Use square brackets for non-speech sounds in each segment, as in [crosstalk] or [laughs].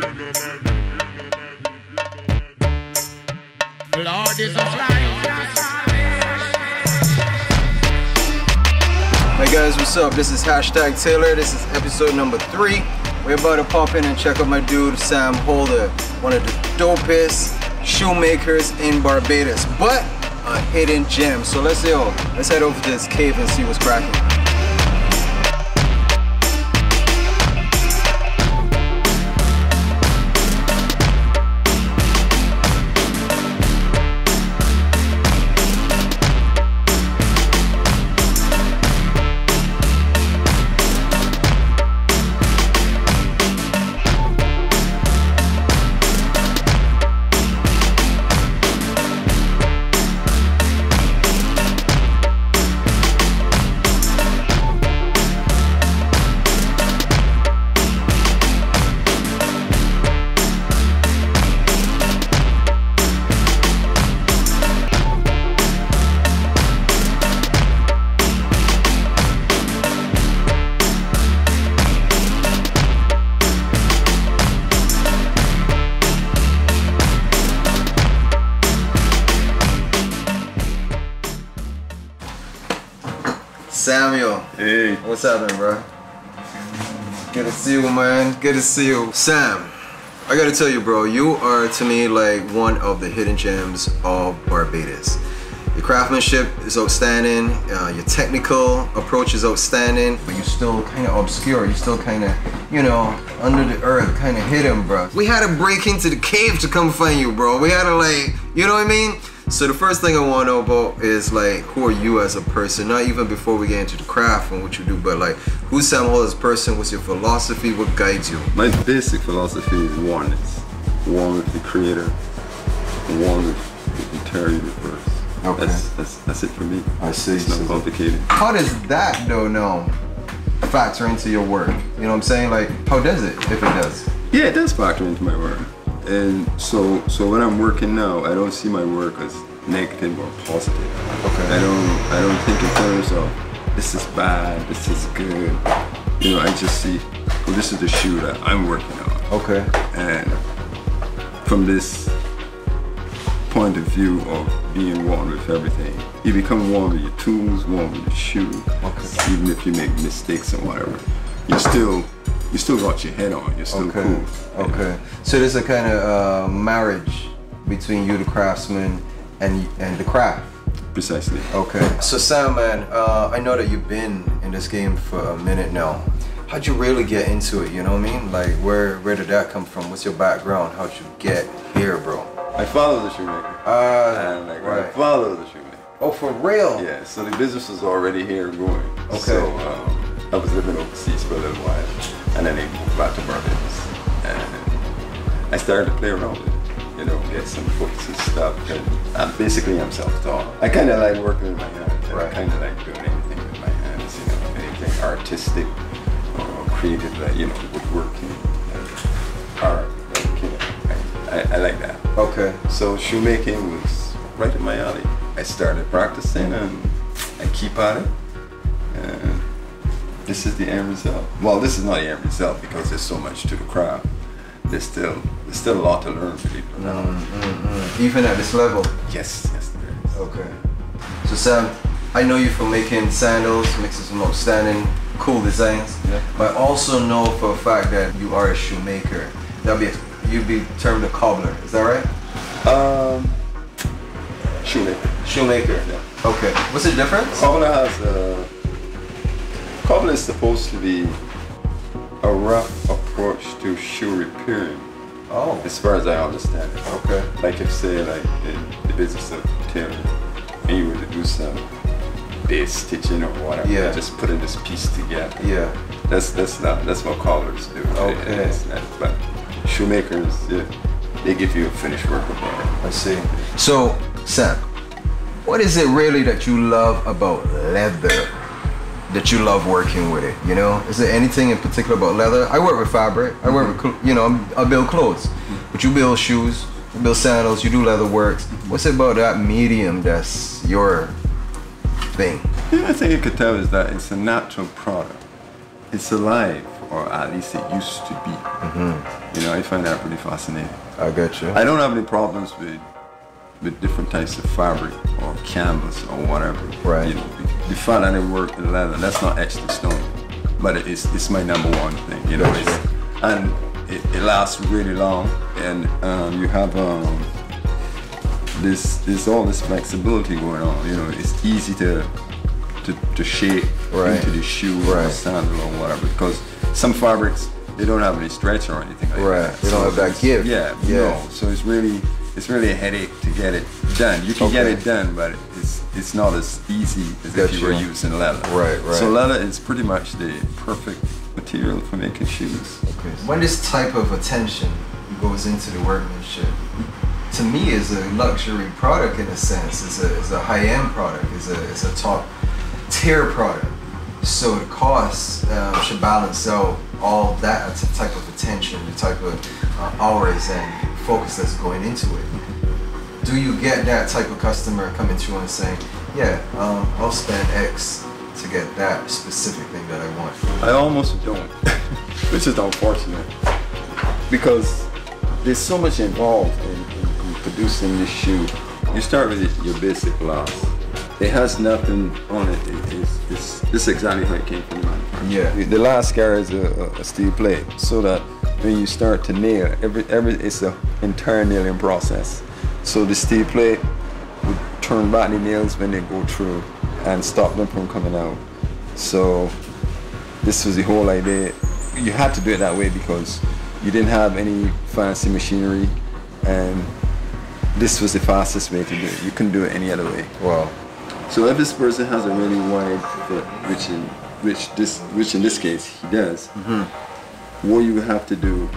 Lord is a Hey guys, what's up? This is hashtag Taylor. This is episode number three. We're about to pop in and check out my dude Sam Holder, one of the dopest shoemakers in Barbados, but a hidden gem. So let's yo, let's head over to this cave and see what's cracking. Hey, what's happening, bro? Good to see you, man. Good to see you. Sam, I gotta tell you, bro, you are to me like one of the hidden gems of Barbados. Your craftsmanship is outstanding, uh, your technical approach is outstanding, but you're still kind of obscure. You're still kind of, you know, under the earth, kind of hidden, bro. We had to break into the cave to come find you, bro. We had to, like, you know what I mean? So the first thing I want to know about is like, who are you as a person? Not even before we get into the craft and what you do, but like, who's Sam Hall as a person? What's your philosophy? What guides you? my basic philosophy is oneness. One with the creator, one with the entire universe. Okay. That's, that's, that's it for me. I see. It's not complicated. How does that though now factor into your work? You know what I'm saying? Like, how does it, if it does? Yeah, it does factor into my work. And so, so when I'm working now, I don't see my work as negative or positive. Okay. I don't, I don't think in terms of this is bad, this is good. You know, I just see, well, this is the shoe that I'm working on. Okay. And from this point of view of being one with everything, you become one with your tools, one with your shoe. Okay. Even if you make mistakes and whatever, you still you still got your head on. You're still Okay. cool. Okay. So there's a kind of uh, marriage between you, the craftsman, and and the craft. Precisely. Okay. So Sam, man, uh, I know that you've been in this game for a minute now. How'd you really get into it? You know what I mean? Like, where where did that come from? What's your background? How'd you get here, bro? I follow the shoemaker. Uh, like I right. follow the shoemaker. Oh, for real? Yeah. So the business was already here going. Okay. So um, I was living overseas for a little while, and then I moved back to Barbados, and I started to play around with it. You know, get some books and stuff. And, and basically, I'm self-taught. I kind of like working with my hands. and Right. I kind of like doing anything with my hands. You know, anything artistic or creative, like you know, woodworking, uh, art. Like, you know, I, I, I like that. Okay. So shoemaking was right in my alley. I started practicing and I keep at it. This is the end result. Well, this is not the end result because there's so much to the craft. There's still there's still a lot to learn, believe it or not. Mm-hmm. Even at this level. Yes, yes. Okay. So Sam, I know you for making sandals, mixing some outstanding, cool designs. Yeah. But I also know for a fact that you are a shoemaker. That'd be a, you'd be termed a cobbler. Is that right? Um, shoemaker. Shoemaker. Yeah. Okay. What's the difference? Cobbler has a. Cobbler is supposed to be a rough approach to shoe repairing. Oh. as far as I understand it. Okay. Like if say like in the business of tailoring, and you were to do some base stitching or whatever, Yeah. just putting this piece together. Yeah. That's that's not that's what callers do. Okay. Not- but shoemakers, yeah, they give you a finished work of art. I see. So Sam, what is it really that you love about leather? That you love working with it, you know? Is there anything in particular about leather? I work with fabric. I work with, you know, I build clothes, but you build shoes, you build sandals, you do leather works. What's it about that medium that's your thing? The only thing you could tell is that it's a natural product. It's alive. or at least it used to be. Mm-hmm. You know, I find that pretty fascinating. I get you. I don't have any problems with with different types of fabric or canvas or whatever. Right. You know, the fact that it worked in leather, that's not etched in stone. But it's it's my number one thing. You know, it's, and it, it lasts really long, and um, you have um, this there's all this flexibility going on. You know, it's easy to to, to shape Right. into the shoe or Right. sandal or whatever because some fabrics they don't have any stretch or anything like Right. that. They don't have that give. Yeah, Yeah. no. So it's really it's really a headache to get it done. You can get it done, but it's it's not as easy as Got if you were you. using leather. Right, right. So leather is pretty much the perfect material for making shoes. When this type of attention goes into the workmanship, to me is a luxury product in a sense. It's a, it's a high-end product. It's a, it's a top tier product. So the costs um, should balance out all that type of attention, the type of uh, hours and focus that's going into it. Do you get that type of customer coming to you and saying, yeah, um, I'll spend X to get that specific thing that I want? I almost don't, [laughs] which is unfortunate because there's so much involved in, in, in producing this shoe. You start with your basic gloss. It has nothing on it. it it's, it's, this is exactly how it came from the manufacturer. Yeah. The last scar is a, a- a steel plate, so that when you start to nail, every every it's an entire nailing process. So the steel plate would turn back the nails when they go through and stop them from coming out. So this was the whole idea. You had to do it that way because you didn't have any fancy machinery, and this was the fastest way to do it. You couldn't do it any other way. Wow. So if this person has a really wide foot, which in which this which in this case he does, mm-hmm. what you would have to do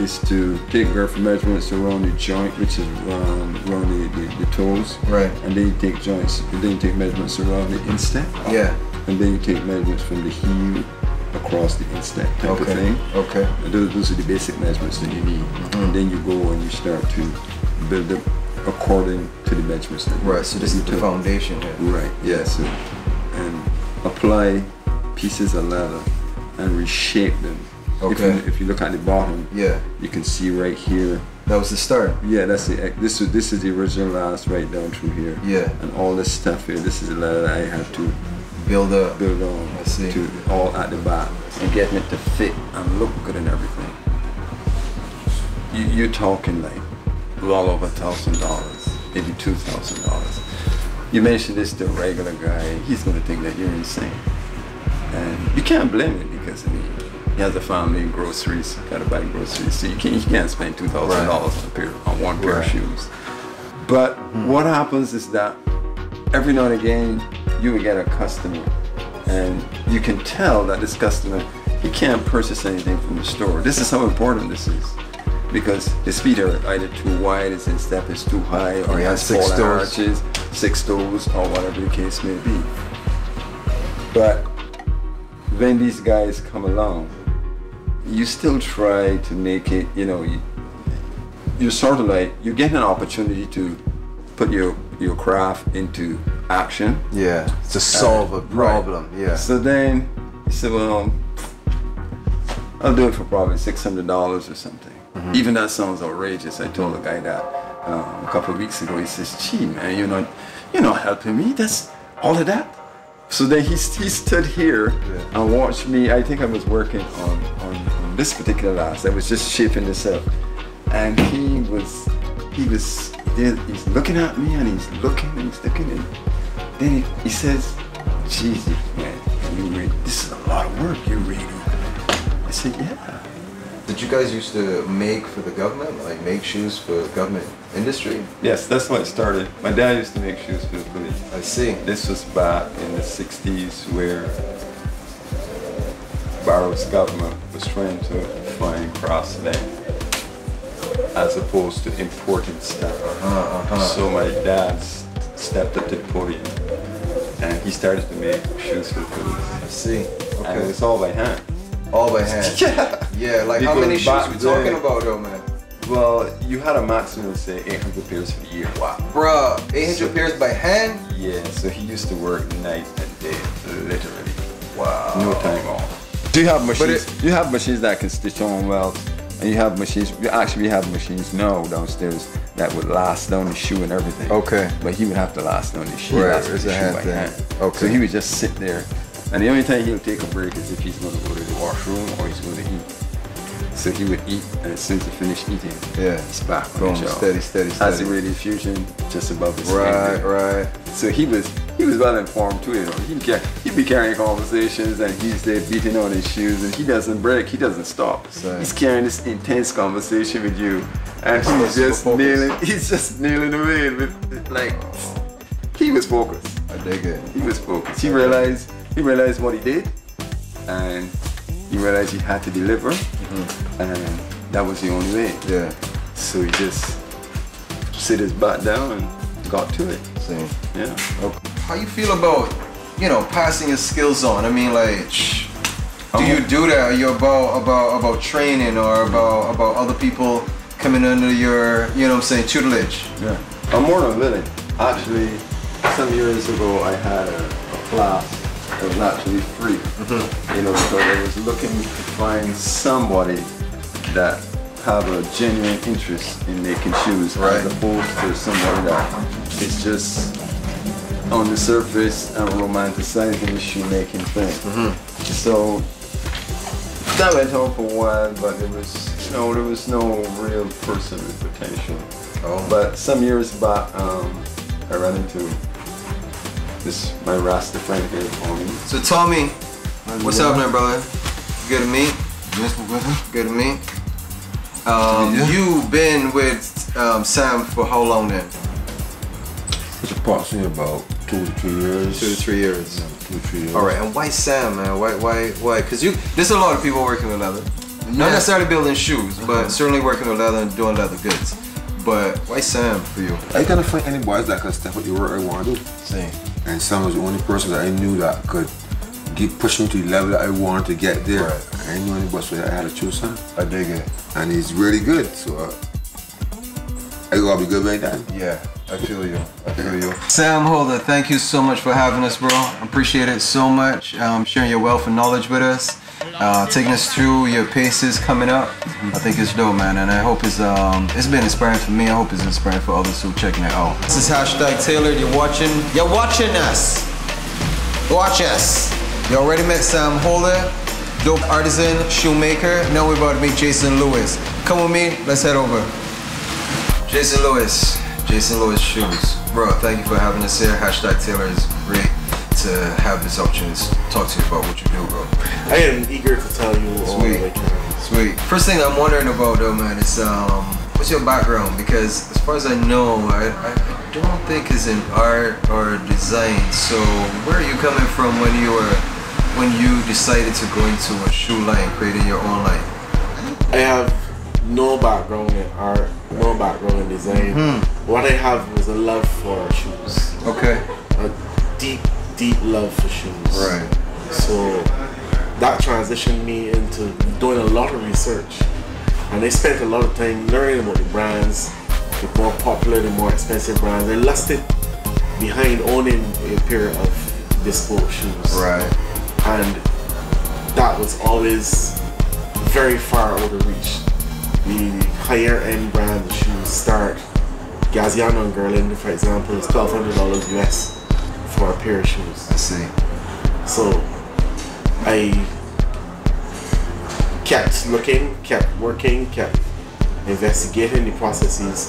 is to take girth measurements around the joint, which is around, around the, the, the toes, Right. and then you take joints, and then you take measurements around the instep, Yeah. and then you take measurements from the heel across the instep type of thing. Okay. And those, those are the basic measurements that you need. Mm-hmm. And then you go and you start to build up according to the measurements that Right. So this is the took. foundation here. Right, yeah, so, and apply pieces of leather and reshape them. If Okay. you, if you look at the bottom, Yeah. you can see right here. That was the start. Yeah, that's the this is this is the original last right down through here. Yeah. And all this stuff here, this is the that I have to Build up. build on I see. to all at the back and getting it to fit and look good and everything. You, you're talking like well over a thousand dollars, maybe two thousand dollars. You mention this to a regular guy, he's gonna think that you're insane. And you can't blame him because I mean he has a family and groceries, gotta buy groceries. So you can't you can't spend two thousand dollars on a pair on one pair Right. of shoes. But what happens is that every now and again you will get a customer and you can tell that this customer he can't purchase anything from the store. This is how important this is. Because his feet are either too wide, his step is too high, or he has six toes. arches, six toes, or whatever the case may be. But when these guys come along, you still try to make it, you know, you, you're sort of like, you get an opportunity to put your, your craft into action. Yeah. To solve a Right. problem. Yeah. So then he said, well, I'll do it for probably $600 or something. Mm-hmm. Even that sounds outrageous. I told a guy that um, a couple of weeks ago. He says, gee, man, you're not, you're not helping me. That's all of that. So then he, he stood here Yeah. and watched me. I think I was working on, on, this particular last. I was just shaping this up. And he was, he was, he's looking at me and he's looking and he's looking and then he, he says, Jesus, man, you really, this is a lot of work. You really. I said, yeah. Did you guys used to make for the government? Like make shoes for government industry? Yes, that's how it started. My dad used to make shoes for the police. I see. This was back in the 60s where Barrow's government was trying to find craftsmen as opposed to importing stuff. Uh, uh-huh. So my dad stepped up to the podium and he started to make shoes for police. I see. And it Okay. was all by hand. All by hand. [laughs] Yeah. Yeah, like how many shoes we talking then- about though, man? Well, you had a maximum of say 800 pairs for the year. Wow. Bruh, 800 pairs by hand? Yeah, so he used to work night and day, literally. Wow. No time off. Do you have machines? it- you have machines that can stitch on well, and you have machines. You actually have machines now downstairs that would last down the shoe and everything. Okay. But he would have to last down the shoe. Right, it's a hand thing. hand. Okay. So he would just sit there, and the only time he'll take a break is if he's going to go to the washroom or he's going to eat. So he would eat, and as soon as he finished eating, Yeah. he's back on Boom, the job. steady, steady, steady. the Rediffusion just above his Right, finger. right. So he was he was well informed too. You know, he'd, car- he'd be carrying conversations and he's there beating on his shoes and he doesn't break. He doesn't stop. So- He's carrying this intense conversation with you, and he's just nailing. He's just nailing away with like he was focused. I dig it. He was focused. He realized he realized what he did, and he realized he had to deliver, mm-hmm. and that was the only way. Yeah. So he just sit his butt down and got to it. See. Yeah. Okay. How you feel about, you know, passing your skills on? I mean, like, do you oh. do that? Are you about about about training or about about other people coming under your, you know, what I'm saying, tutelage? Yeah. I'm more than willing. Actually, some years ago, I had a, a class that was actually free. Mm-hmm. You know, so I was looking to find somebody that have a genuine interest in making shoes, Right. as opposed to somebody that is just on the surface and romanticizing the shoemaking thing. So that went on for a while, but there was, you know, there was no real person with potential. Oh. But some years back, um, I ran into this my Rasta friend here for me. So Tommy, what's happening, brother? Good to meet. Yes, my brother. Good to meet. Um, Yeah. You've been with um, Sam for how long then? It's approximately about two to three years. Two to three years. Yeah, two to three years. All right, and why Sam, man? Why, why, why? Because you, there's a lot of people working with leather. Not Yeah. necessarily building shoes, but certainly working with leather and doing leather goods. But why Sam for you? I can't find any boys that can step up the work I want to do. See, And Sam was the only person that I knew that could get push me to the level that I wanted to get there. Right. I didn't know any boss so I had to choose him. I dig it. And he's really good. So uh, I gotta be good by that. Yeah, I feel you. I feel you. Sam Holder, thank you so much for having us, bro. Appreciate it so much. Um, sharing your wealth and knowledge with us. Uh, taking us through your paces coming up. I think it's dope, man, and I hope it's um it's been inspiring for me. I hope it's inspiring for others who checking it out. This is hashtag Taylor. You're watching. You're watching us. Watch us. You already met Sam Holder, dope artisan, shoemaker. Now we're about to meet Jason Lewis. Come with me. Let's head over. Jason Lewis, Jason Lewis Shoes. Bro, thank you for having us here. Hashtag Taylor is great to have this opportunity to talk to you about what you do, bro. I am eager to tell you all Sweet. that I can. Sweet. First thing I'm wondering about though, man, is um, what's your background? Because as far as I know, I, I, I don't think it's in art or design. So where are you coming from when you were when you decided to go into a shoe line, creating your own line? I have no background in art, no background in design. Hmm. What I have was a love for shoes, Okay. a deep, deep love for shoes. Right. So that transitioned me into doing a lot of research, and I spent a lot of time learning about the brands, the more popular, the more expensive brands. I lusted behind owning a pair of bespoke shoes. Right. and that was always very far out of reach. The higher end brand shoes start Gaziano and Girling, for example, is twelve hundred dollars US for a pair of shoes. I see. So I kept looking, kept working, kept investigating the processes,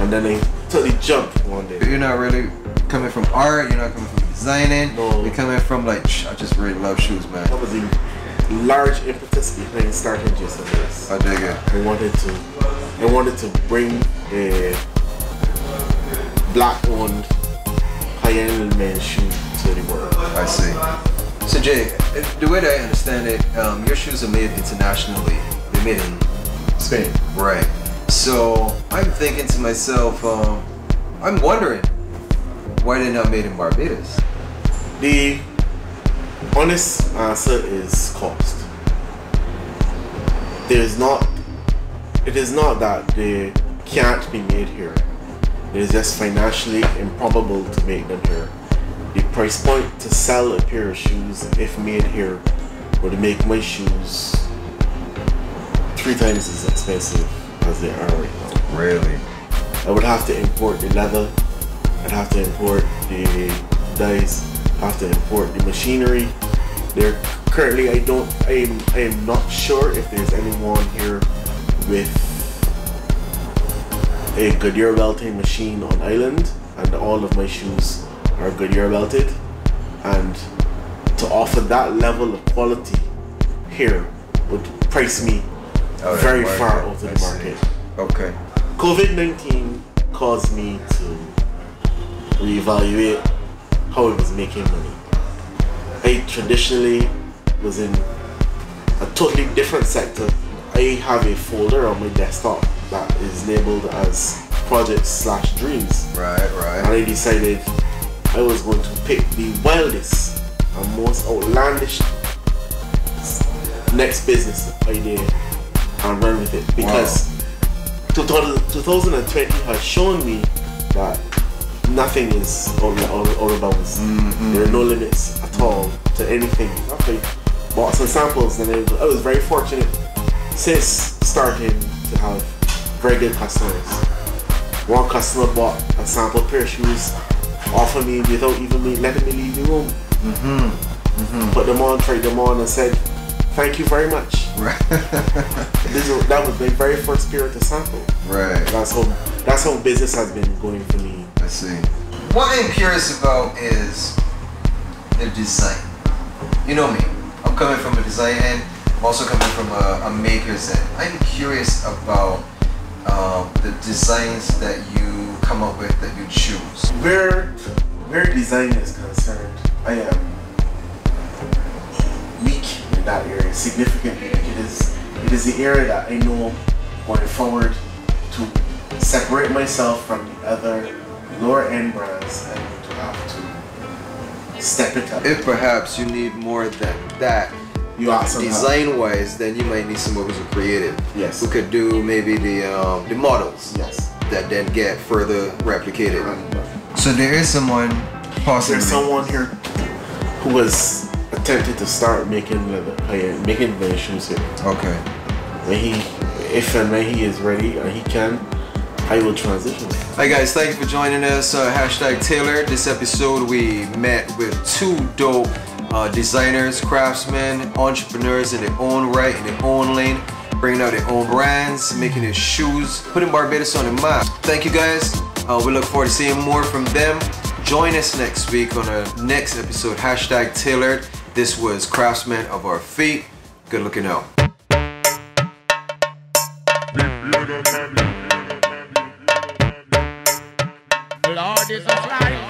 and then I took the jump one day. You're not really coming from art. You're not coming from designing. No. You're coming from like, I just really love shoes, man. That was the large impetus behind starting Jason Lewis. I dig it. I wanted to I wanted to bring a black owned high end men's shoe to the world. I see. So Jay, the way that I understand it, um, your shoes are made internationally. They're made in Spain. right. So I'm thinking to myself, um, I'm wondering why they're not made in Barbados. The honest answer is cost. There is not it is not that they can't be made here. It is just financially improbable to make them here. The price point to sell a pair of shoes if made here would make my shoes three times as expensive as they are right now. Really? I would have to import the leather, I'd have to import the dies, have to import the machinery. There currently I don't I am I am not sure if there's anyone here with a Goodyear welting machine on island and all of my shoes are Goodyear welted and to offer that level of quality here would price me oh, Out very market. far out of the market. Okay. COVID 19 caused me to reevaluate how I was making money. I traditionally was in a totally different sector. I have a folder on my desktop that is labeled as projects slash dreams. Right, right. And. I decided I was going to pick the wildest and most outlandish next business idea and run with it because 2000 2020 has shown me that nothing is out, out, out of bounds. There are no limits at all to anything. Okay, bought some samples and I was, I was very fortunate since starting to have very good customers. One customer bought a sample pair of shoes off of me without even me letting me leave the room. Mm-hmm. Mm-hmm. Put them on, tried them on, and said, "Thank you very much." Right. [laughs] This was, that was my very first pair to sample. right. That's how that's how business has been going for me. I see. What I'm curious about is the design. You know me. I'm coming from a design end. I'm also coming from a, a maker's end. I'm curious about um, the designs that you come up with that you choose. Where where design is concerned, I am weak in that area, significantly. It is it is the area that I know going forward to separate myself from the other lower end brands and to have to step it up. If perhaps you need more than that, you ask some help. design wise, then you might need someone who's a creative. Yes. Who could do maybe the um, the models Yes. that then get further replicated. So there is someone possibly. there's someone here who was attempted to start making the uh, making the shoes here. Okay. When he, if and when he is ready and he can, I will transition. Hi guys, thank you for joining us. Uh, hashtag Taylor. This episode we met with two dope uh, designers, craftsmen, entrepreneurs in their own right, in their own lane, bringing out their own brands, making their shoes, putting Barbados on the map. Thank you guys. Uh, we look forward to seeing more from them. Join us next week on our next episode. Hashtag Tailored. This was Craftsmen of Our Feet. Good looking out. Lord is flying.